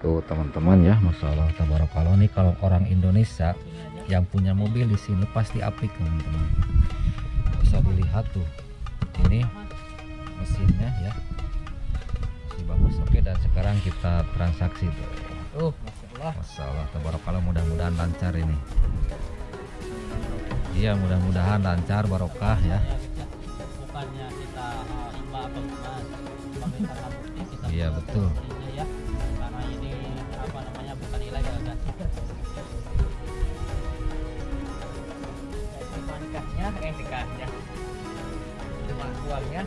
Tuh teman-teman ya, masalah tabarakallah nih kalau orang Indonesia yang punya mobil di sini pasti apik teman-teman. Bisa dilihat tuh. Ini mesinnya ya. Masih bagus. Oke, dan sekarang kita transaksi tuh. Masyaallah. Masalah tabarakallah mudah-mudahan lancar ini. Iya, mudah-mudahan lancar barokah ya. Bukannya kita uh, imbah atau gimana, Iya, betul. Uangnya.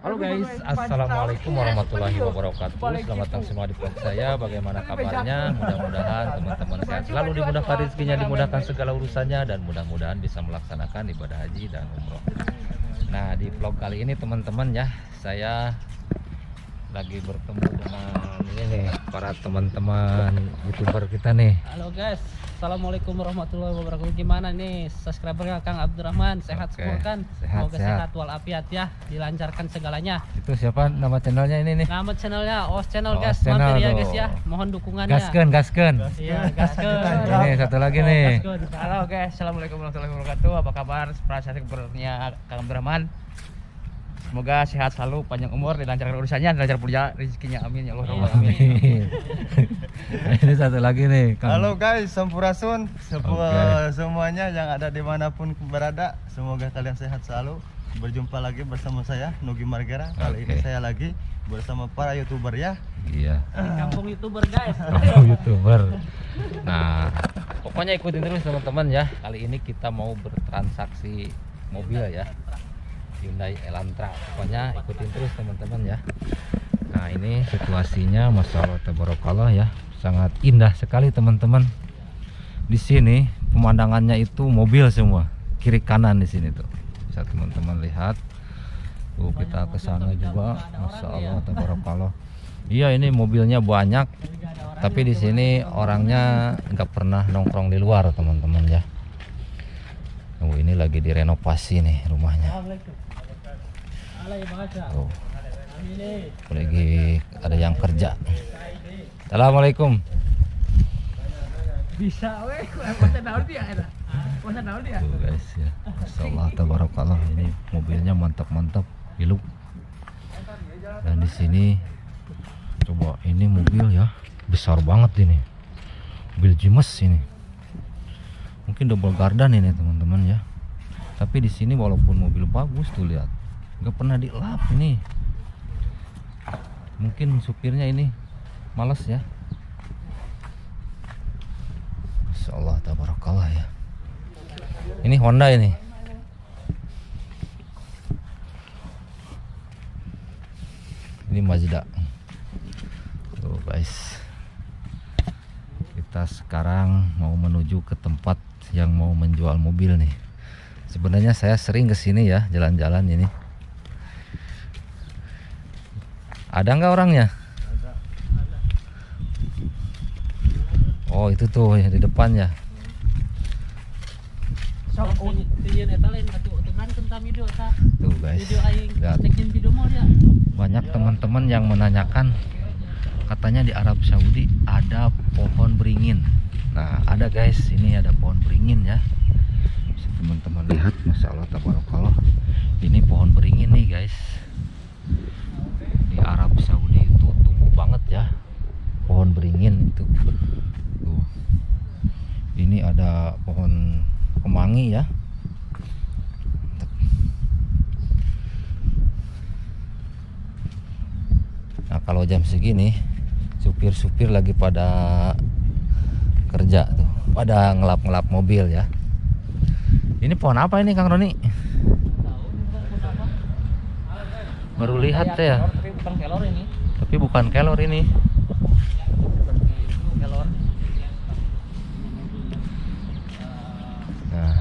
Halo guys, assalamualaikum warahmatullahi wabarakatuh. Selamat datang semua di vlog saya. Bagaimana kabarnya? Mudah-mudahan teman-teman sehat selalu dimudahkan rezekinya, dimudahkan segala urusannya, dan mudah-mudahan bisa melaksanakan ibadah haji dan umroh. Nah di vlog kali ini teman-teman ya, saya lagi bertemu dengan ini nih para teman-teman youtuber kita nih. Halo guys, Assalamualaikum warahmatullahi wabarakatuh. Gimana nih subscribernya Kang Abdurrahman? Sehat Oke, semua kan? sehat, Semoga sehat. sehat walafiat ya, dilancarkan segalanya. Itu siapa nama channelnya ini nih? Nama channelnya OS Channel OS guys, Channel mampir ya guys ya. Mohon dukungannya. Gasken, gasken. Iya, gaskeun. Ini satu lagi Oh, nih. Halo guys, assalamualaikum warahmatullahi wabarakatuh. Apa kabar? Perasaan sepertinya Kang Abdurrahman. Semoga sehat selalu, panjang umur, dilancarkan urusannya, dilancar kerja, rezekinya. Amin ya Allah. Amin. Amin. ini satu lagi nih. Kang. Halo guys, Sampurasun Oke. semuanya yang ada di mana pun berada Semoga kalian sehat selalu Berjumpa lagi bersama saya, Nugi Margera Kali ini saya lagi bersama para youtuber ya Iya. Di kampung youtuber guys. Oh, youtuber. Nah, pokoknya ikutin terus teman-teman ya. Kali ini kita mau bertransaksi mobil ya. Hyundai Elantra. Pokoknya ikutin terus teman-teman ya. Nah, ini situasinya masalah tabarakallah ya. Sangat indah sekali teman-teman. Di sini pemandangannya itu mobil semua, kiri kanan di sini tuh. Bisa teman-teman lihat. Tuh kita ke sana juga. Masya Allah tabarakallah. Iya ini mobilnya banyak tapi di sini orangnya nggak pernah nongkrong di luar teman-teman ya oh ini lagi direnovasi nih rumahnya. Oh, lagi ada yang kerja. Assalamualaikum. Bisa weh, tuh guys ya. Masya Allah tabarakallah. Ini mobilnya mantap-mantap hiluk dan di sini coba ini mobil ya. Besar banget ini. Mobil Jimes ini mungkin double gardan ini teman-teman ya. Tapi di sini walaupun mobil bagus tuh lihat. Nggak pernah dilap ini. Mungkin supirnya ini males ya. Masya Allah tabarakallah ya. Ini Honda ini. Ini Mazda. Tuh guys. Kita sekarang mau menuju ke tempat yang mau menjual mobil nih. Sebenarnya saya sering ke sini ya jalan-jalan ini. Ada nggak orangnya? Oh itu tuh yang di depan ya. Video ta. tuh guys. Ya. banyak teman-teman yang menanyakan katanya di Arab Saudi ada pohon beringin nah ada guys ini ada pohon beringin ya. Teman-teman lihat Masya Allah tabarakallah. Ini pohon beringin nih guys. Di Arab Saudi itu tumbuh banget ya. Pohon beringin itu. Tuh. Ini ada pohon kemangi ya. Nah kalau jam segini supir-supir lagi pada kerja tuh, pada ngelap-ngelap mobil ya. Ini pohon apa ini Kang Roni? Baru lihat ya, Tapi bukan kelor ini. tapi bukan kelor ini. Kelor. Nah,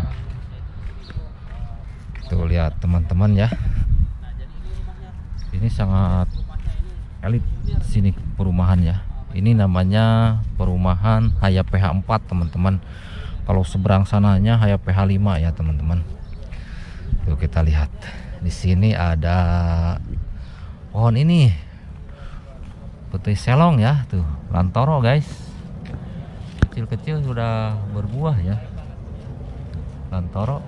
tuh lihat teman-teman ya. Ini sangat elit sini perumahan ya. Ini namanya perumahan Haya PH 4 teman-teman. Kalau seberang sananya Haya PH 5 ya teman-teman. Tuh kita lihat. Di sini ada pohon ini. Putih selong ya tuh. Lantoro guys. Kecil-kecil sudah berbuah ya. Lantoro.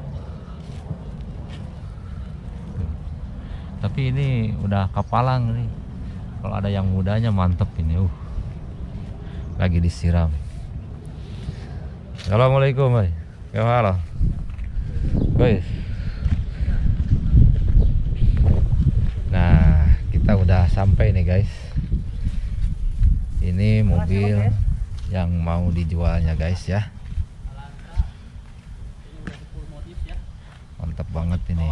Tapi ini udah kapalang nih. Kalau ada yang mudanya mantep ini. Uh lagi disiram. Assalamualaikum boy Gimana? Guys Nah kita udah sampai nih guys. Ini mobil yang mau dijualnya guys ya. Ya. Mantap banget ini.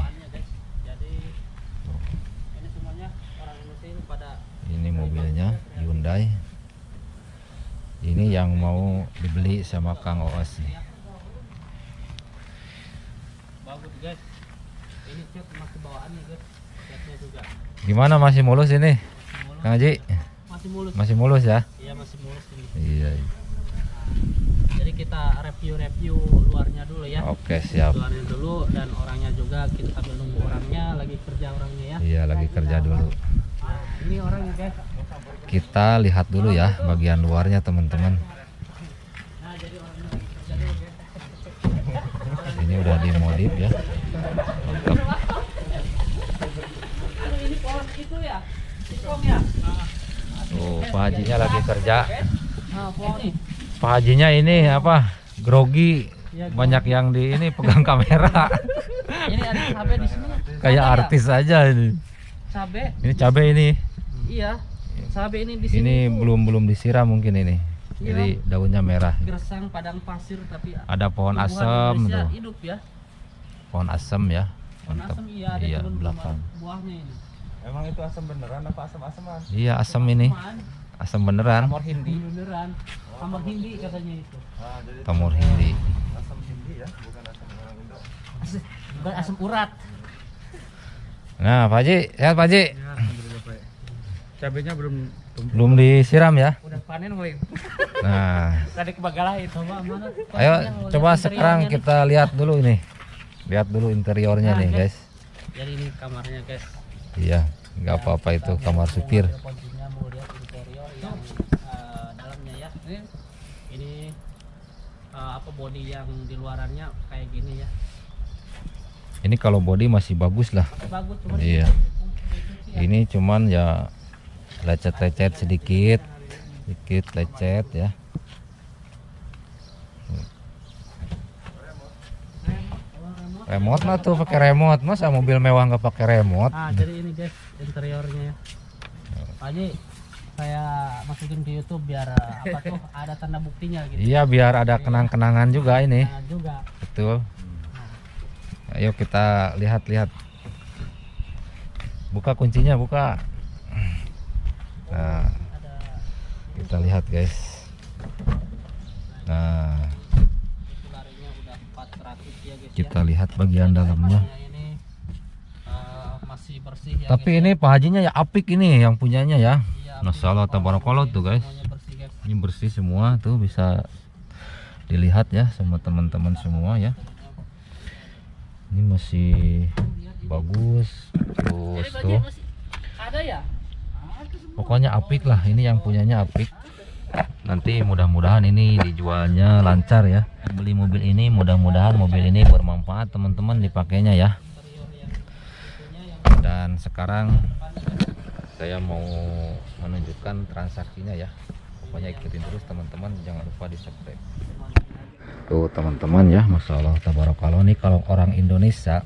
Ini mobilnya Hyundai Ini yang mau dibeli sama Kang Oos nih bagus guys. Ini cat masih bawaannya guys. Catnya juga. Gimana masih mulus ini Mulus. Kang Haji? Masih mulus. Masih mulus ya? Iya masih mulus ini. Iya Jadi kita review-review luarnya dulu ya. Oke siap Luarnya dulu dan orangnya juga kita sambil nunggu orangnya lagi kerja orangnya ya. Iya lagi kerja dulu Nah, ini orangnya guys. Kita lihat dulu ya bagian luarnya teman-teman. Ini udah dimodif ya ya. Tuh Pak Hajinya lagi kerja. Pak Hajinya ini apa grogi banyak yang di ini pegang kamera Ini ada cabe di sini. kayak Cabe ya? artis aja ini Cabe. ini cabai ini Iya. Cabe ini di sini. ini tuh belum belum disiram mungkin ini Iya. jadi daunnya merah gersang padang pasir tapi ada pohon Indonesia tuh hidup ya. pohon asem ya Pohon asem iya ada iya belakang buahnya ini. Emang itu asam beneran apa asam-asaman? iya asem ini asem beneran Amor Hindi. beneran. Kamar Hindi katanya itu. Ah, jadi tamur hindi asam hindi ya, bukan asam orang Indo. Bukan asam urat. nah Pak Haji sehat Pak Haji Ya. Cabenya belum tumbuh. belum disiram ya Udah panen woi. nah Tadi kebagalah itu. Coba mana? Ayo coba sekarang nih. kita lihat dulu ini. Lihat dulu interiornya Nah, nih, guys. Jadi ini kamarnya guys. Iya, nggak apa-apa itu kamar supir. Mau kuncinya mau lihat interior yang eh, dalamnya ya. Ini ini eh, apa body yang di luarannya kayak gini ya. Ini kalau body masih bagus lah. Bagus cuma Iya. Ini cuman ya lecet-lecet sedikit, sedikit lecet ya. Remote mah tuh pakai remote, masa mobil mewah nggak pakai remote? Ah, jadi ini guys interiornya ya. Haji, saya masukin ke YouTube biar eh, apa tuh ada tanda buktinya gitu. Iya, biar ada kenang-kenangan juga ini. Juga. Betul. Ayo kita lihat-lihat. Buka kuncinya, buka. Nah, kita lihat guys. Nah, itu larinya udah 400 guys kita lihat bagian dalamnya. Tapi ini Pak Hajinya ya apik ini yang punyanya ya. ya. Iya, Masya Allah, tabarakallah tuh guys. Ini bersih semua tuh bisa dilihat ya sama teman-teman semua ya. Ini masih bagus. Terus tuh. ya? Pokoknya apik lah, ini yang punyanya apik. Nanti mudah-mudahan ini dijualnya lancar ya. Beli mobil ini mudah-mudahan mobil ini bermanfaat teman-teman dipakainya ya. Dan sekarang saya mau menunjukkan transaksinya ya. Pokoknya ikutin terus teman-teman, jangan lupa di subscribe. Tuh teman-teman ya, masya Allah tabarakallah nih kalau orang Indonesia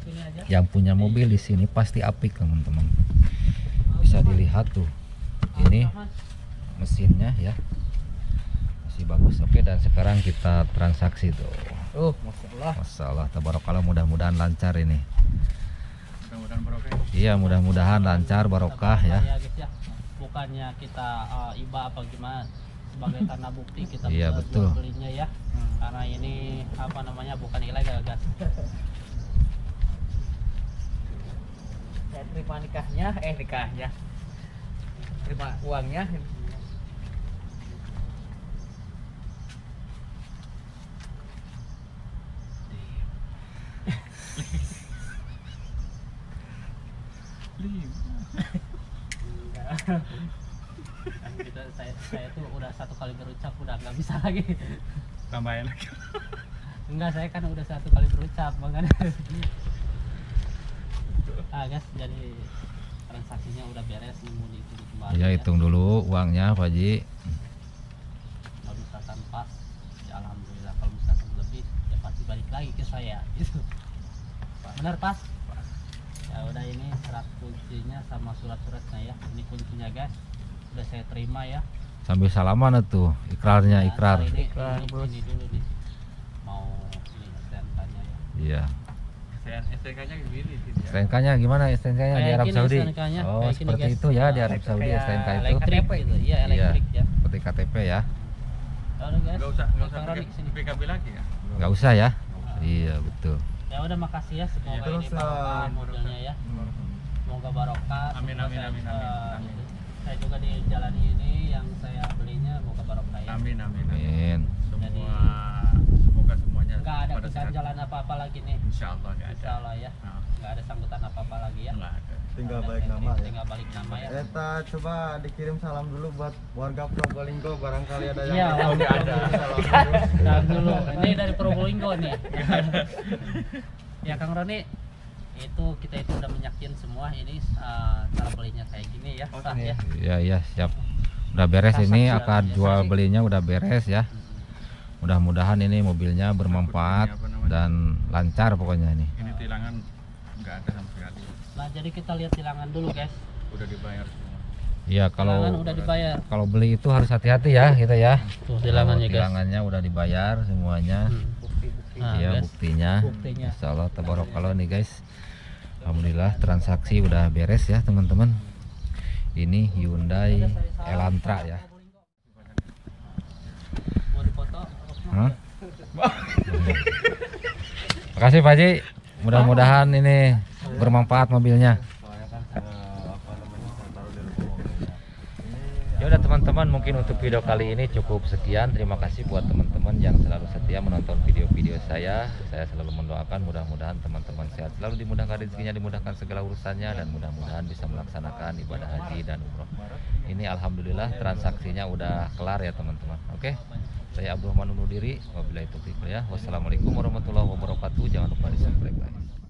yang punya mobil di sini pasti apik teman-teman. Bisa dilihat tuh, ini mesinnya ya masih bagus. Oke dan sekarang kita transaksi tuh. Oh. Masya Allah tabarakallah mudah-mudahan lancar ini. Mudah-mudahan barokah. Iya mudah-mudahan lancar barokah ya. guys ya. Bukannya kita eh, iba apa gimana sebagai tanda bukti kita Iya, betul. belinya ya. Karena ini apa namanya bukan ilegal guys. Saya terima nikahnya, eh nikahnya. Terima uangnya. kita, saya saya tuh udah satu kali berucap udah nggak bisa lagi. Tambahin lagi. Enggak saya kan udah satu kali berucap makanya. Ah guys jadi transaksinya udah beres nunggu di itu kembali ya hitung dulu uangnya Pak Haji. Kalau misalkan pas ya alhamdulillah. Kalau misalkan lebih ya pasti balik lagi ke saya gitu. Benar pas ya udah ini surat kuncinya sama surat-suratnya ya. Ini kuncinya guys. Udah saya terima ya. Sambil salaman tuh ikrarnya Ya, ikrar. ntar ini, Ikrar, ini, ini dulu nih. Mau ini STNK-nya ya. Iya STNK-nya gimana? STNK-nya di Arab Saudi? Oh seperti itu ya di Arab Saudi STNK itu. elektrik gitu. Iya elektrik ya. seperti KTP ya. Ya Nggak usah nggak usah. PKB lagi ya. nggak usah ya? Iya betul. Ya udah makasih ya semoga Iya. Terus, ini barokah eh, mobilnya ya. semoga barokah. Amin, amin, saya, amin, amin, amin. saya juga di jalan ini yang saya belinya semoga barokah ya. Amin amin. amin. amin Semua semoga semuanya nggak ada keganjalan apa apa lagi nih. Insya Allah nggak ada. Insya Allah ya. Nah, nggak ada sangkutan apa apa lagi ya. Nggak ada. tinggal Ada. balik nama ya. Tinggal balik nama ya. Eta coba dikirim salam dulu buat warga Probolinggo barangkali ada yang Iya, tahu ada. ada salam dulu. Ini dari Probolinggo nih. ya Kang Roni, itu kita itu udah menyakin semua ini uh, cara belinya kayak gini ya, Oh, sah ya. iya iya siap. Udah beres ini akad ya, jual belinya udah beres ya mudah-mudahan ini mobilnya bermanfaat dan lancar pokoknya ini Ini tilangan nggak ada sama sekali. Nah, jadi kita lihat tilangan dulu, guys. Udah dibayar semua. iya Tilangan kalau udah dibayar. kalau beli itu harus hati-hati ya kita ya Tuh tilangannya, guys. tilangannya udah dibayar semuanya Hmm. Nah, Iya guys. buktinya. Buktinya. Insya Allah kalau nih guys. Alhamdulillah transaksi udah beres ya teman-teman. Ini Hyundai Elantra ya. Mau dipoto? Hah? Makasih Pak Haji. Mudah-mudahan ini bermanfaat mobilnya. Ya udah teman-teman mungkin untuk video kali ini cukup sekian. Terima kasih buat teman-teman yang selalu setia menonton video-video saya. Saya selalu mendoakan mudah-mudahan teman-teman sehat selalu dimudahkan rezekinya, dimudahkan segala urusannya dan mudah-mudahan bisa melaksanakan ibadah haji dan umroh. Ini alhamdulillah transaksinya udah kelar ya teman-teman. Oke. Saya Abdurrahman undur diri. Wabillahi taufiq ya. Wassalamualaikum warahmatullahi wabarakatuh. Jangan lupa di subscribe guys.